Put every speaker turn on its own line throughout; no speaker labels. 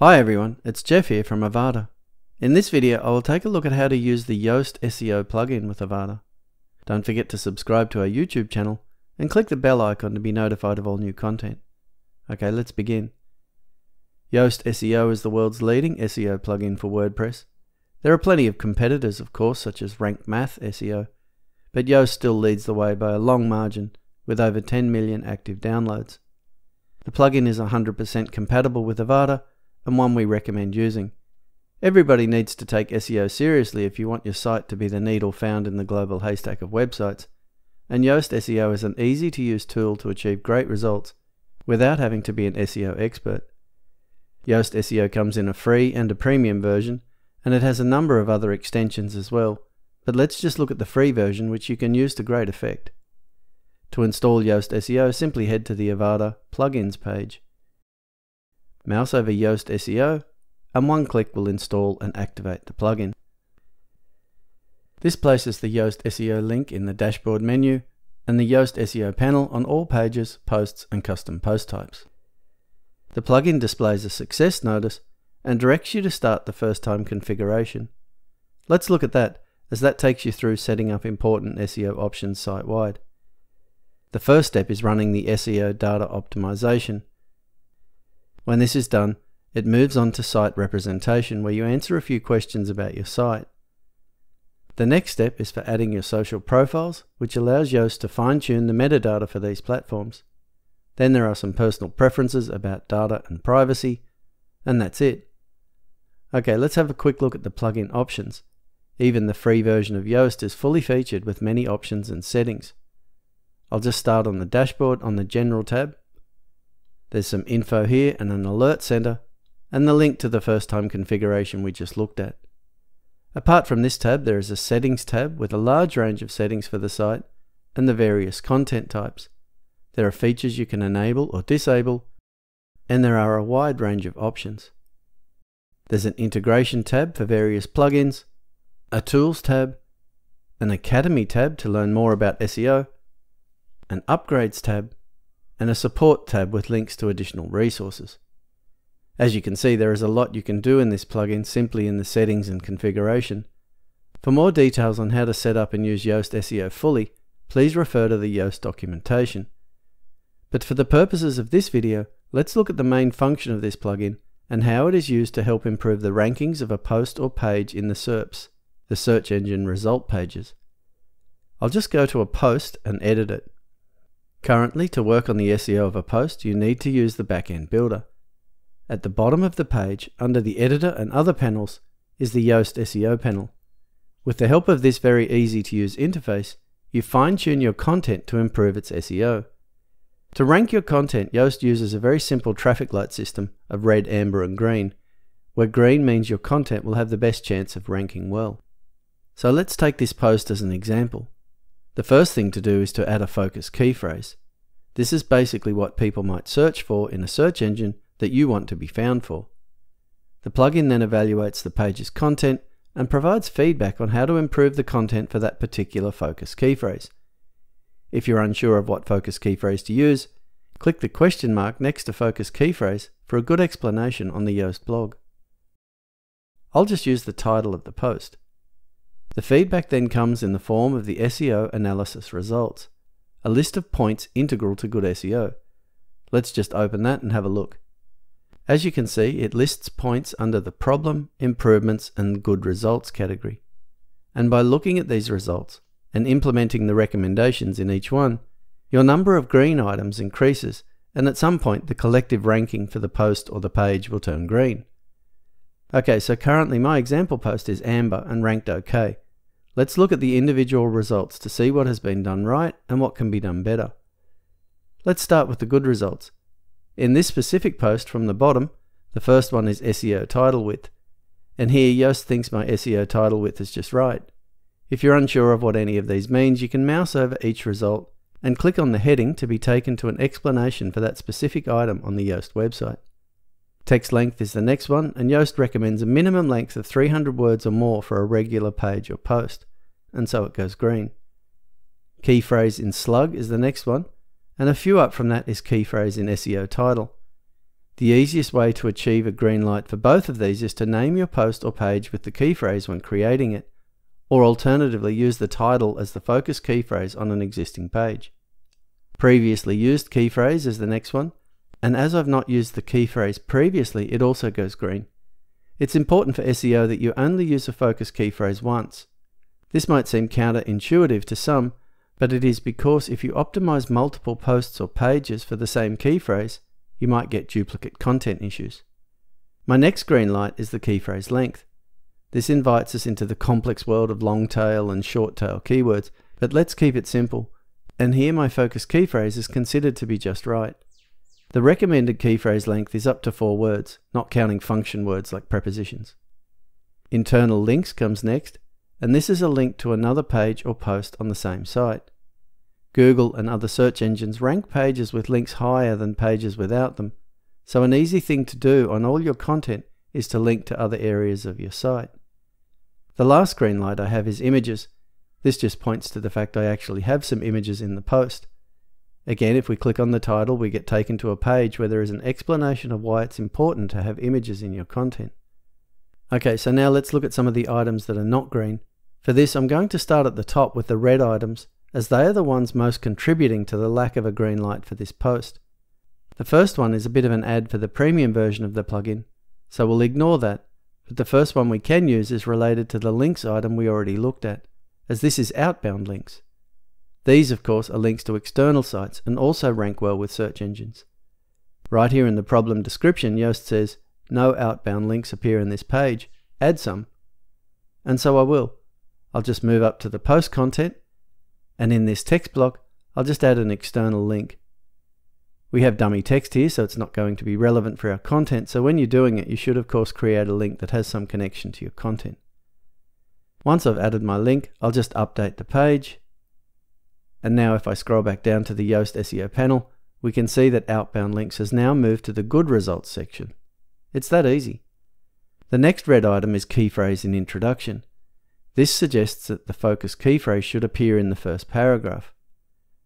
Hi everyone, it's Jeff here from Avada. In this video, I will take a look at how to use the Yoast SEO plugin with Avada. Don't forget to subscribe to our YouTube channel and click the bell icon to be notified of all new content. Okay, let's begin. Yoast SEO is the world's leading SEO plugin for WordPress. There are plenty of competitors, of course, such as Rank Math SEO, but Yoast still leads the way by a long margin with over 10 million active downloads. The plugin is 100% compatible with Avada and one we recommend using. Everybody needs to take SEO seriously if you want your site to be the needle found in the global haystack of websites. And Yoast SEO is an easy to use tool to achieve great results without having to be an SEO expert. Yoast SEO comes in a free and a premium version, and it has a number of other extensions as well. But let's just look at the free version, which you can use to great effect. To install Yoast SEO, simply head to the Avada plugins page mouse over Yoast SEO, and one click will install and activate the plugin. This places the Yoast SEO link in the dashboard menu and the Yoast SEO panel on all pages, posts, and custom post types. The plugin displays a success notice and directs you to start the first time configuration. Let's look at that, as that takes you through setting up important SEO options site wide. The first step is running the SEO data optimization. When this is done, it moves on to site representation where you answer a few questions about your site. The next step is for adding your social profiles, which allows Yoast to fine tune the metadata for these platforms. Then there are some personal preferences about data and privacy, and that's it. Okay, let's have a quick look at the plugin options. Even the free version of Yoast is fully featured with many options and settings. I'll just start on the dashboard on the General tab there's some info here and an alert center, and the link to the first time configuration we just looked at. Apart from this tab, there is a settings tab with a large range of settings for the site and the various content types. There are features you can enable or disable, and there are a wide range of options. There's an integration tab for various plugins, a tools tab, an academy tab to learn more about SEO, an upgrades tab, and a support tab with links to additional resources. As you can see, there is a lot you can do in this plugin simply in the settings and configuration. For more details on how to set up and use Yoast SEO fully, please refer to the Yoast documentation. But for the purposes of this video, let's look at the main function of this plugin and how it is used to help improve the rankings of a post or page in the SERPs, the search engine result pages. I'll just go to a post and edit it. Currently, to work on the SEO of a post, you need to use the backend builder. At the bottom of the page, under the editor and other panels, is the Yoast SEO panel. With the help of this very easy to use interface, you fine tune your content to improve its SEO. To rank your content, Yoast uses a very simple traffic light system of red, amber, and green, where green means your content will have the best chance of ranking well. So let's take this post as an example. The first thing to do is to add a focus key phrase. This is basically what people might search for in a search engine that you want to be found for. The plugin then evaluates the page's content and provides feedback on how to improve the content for that particular focus key phrase. If you're unsure of what focus key phrase to use, click the question mark next to focus key phrase for a good explanation on the Yoast blog. I'll just use the title of the post. The feedback then comes in the form of the SEO analysis results, a list of points integral to good SEO. Let's just open that and have a look. As you can see, it lists points under the problem, improvements, and good results category. And by looking at these results and implementing the recommendations in each one, your number of green items increases, and at some point the collective ranking for the post or the page will turn green. Okay, so currently my example post is amber and ranked OK. Let's look at the individual results to see what has been done right and what can be done better. Let's start with the good results. In this specific post from the bottom, the first one is SEO title width. And here Yoast thinks my SEO title width is just right. If you're unsure of what any of these means, you can mouse over each result and click on the heading to be taken to an explanation for that specific item on the Yoast website. Text length is the next one, and Yoast recommends a minimum length of 300 words or more for a regular page or post, and so it goes green. Key phrase in slug is the next one, and a few up from that is key phrase in SEO title. The easiest way to achieve a green light for both of these is to name your post or page with the key phrase when creating it, or alternatively use the title as the focus key phrase on an existing page. Previously used key phrase is the next one, and as I've not used the key phrase previously, it also goes green. It's important for SEO that you only use a focus key phrase once. This might seem counterintuitive to some, but it is because if you optimize multiple posts or pages for the same key phrase, you might get duplicate content issues. My next green light is the key phrase length. This invites us into the complex world of long tail and short tail keywords, but let's keep it simple. And here my focus key phrase is considered to be just right. The recommended key phrase length is up to four words, not counting function words like prepositions. Internal links comes next, and this is a link to another page or post on the same site. Google and other search engines rank pages with links higher than pages without them, so an easy thing to do on all your content is to link to other areas of your site. The last green light I have is images. This just points to the fact I actually have some images in the post. Again, if we click on the title, we get taken to a page where there is an explanation of why it's important to have images in your content. Okay, so now let's look at some of the items that are not green. For this, I'm going to start at the top with the red items, as they are the ones most contributing to the lack of a green light for this post. The first one is a bit of an ad for the premium version of the plugin, so we'll ignore that, but the first one we can use is related to the links item we already looked at, as this is outbound links. These, of course, are links to external sites and also rank well with search engines. Right here in the problem description, Yoast says, no outbound links appear in this page, add some. And so I will. I'll just move up to the post content, and in this text block, I'll just add an external link. We have dummy text here, so it's not going to be relevant for our content, so when you're doing it, you should of course create a link that has some connection to your content. Once I've added my link, I'll just update the page, and now if I scroll back down to the Yoast SEO panel, we can see that outbound links has now moved to the good results section. It's that easy. The next red item is key phrase in introduction. This suggests that the focus key phrase should appear in the first paragraph.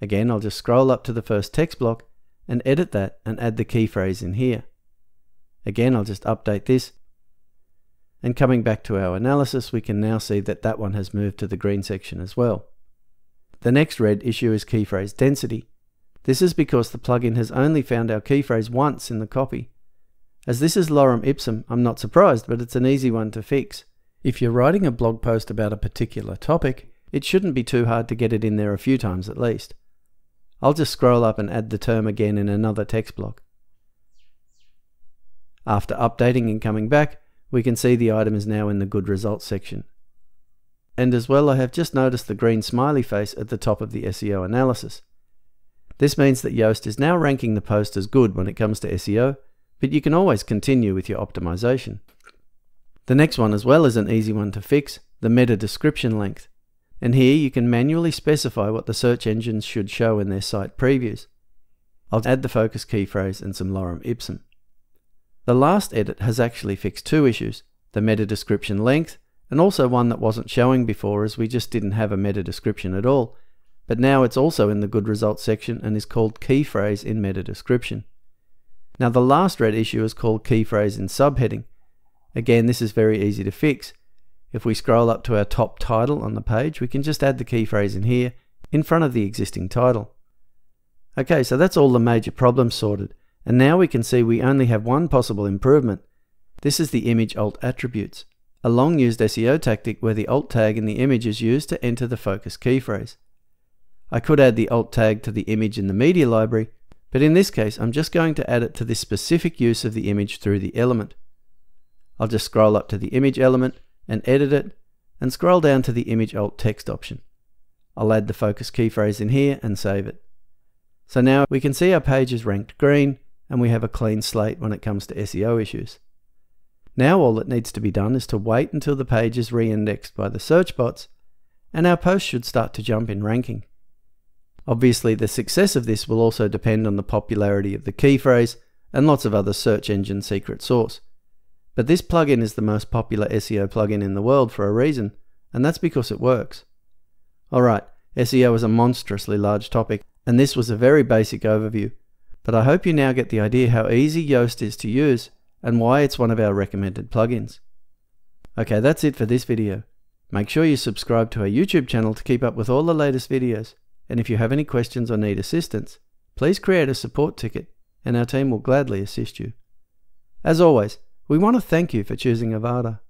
Again, I'll just scroll up to the first text block and edit that and add the key phrase in here. Again, I'll just update this. And coming back to our analysis, we can now see that that one has moved to the green section as well. The next red issue is key phrase density. This is because the plugin has only found our key phrase once in the copy. As this is lorem ipsum, I'm not surprised, but it's an easy one to fix. If you're writing a blog post about a particular topic, it shouldn't be too hard to get it in there a few times at least. I'll just scroll up and add the term again in another text block. After updating and coming back, we can see the item is now in the good results section. And as well, I have just noticed the green smiley face at the top of the SEO analysis. This means that Yoast is now ranking the post as good when it comes to SEO, but you can always continue with your optimization. The next one as well is an easy one to fix, the meta description length. And here you can manually specify what the search engines should show in their site previews. I'll add the focus key phrase and some lorem ipsum. The last edit has actually fixed two issues, the meta description length and also one that wasn't showing before as we just didn't have a meta description at all, but now it's also in the good results section and is called key phrase in meta description. Now the last red issue is called key phrase in subheading. Again, this is very easy to fix. If we scroll up to our top title on the page, we can just add the key phrase in here, in front of the existing title. Okay, so that's all the major problems sorted, and now we can see we only have one possible improvement. This is the image alt attributes a long used SEO tactic where the alt tag in the image is used to enter the focus key phrase. I could add the alt tag to the image in the media library, but in this case I'm just going to add it to this specific use of the image through the element. I'll just scroll up to the image element and edit it, and scroll down to the image alt text option. I'll add the focus key phrase in here and save it. So now we can see our page is ranked green, and we have a clean slate when it comes to SEO issues. Now all that needs to be done is to wait until the page is re-indexed by the search bots, and our post should start to jump in ranking. Obviously, the success of this will also depend on the popularity of the key phrase and lots of other search engine secret sauce. But this plugin is the most popular SEO plugin in the world for a reason, and that's because it works. Alright, SEO is a monstrously large topic, and this was a very basic overview. but I hope you now get the idea how easy Yoast is to use and why it's one of our recommended plugins. Okay, that's it for this video. Make sure you subscribe to our YouTube channel to keep up with all the latest videos, and if you have any questions or need assistance, please create a support ticket and our team will gladly assist you. As always, we want to thank you for choosing Avada.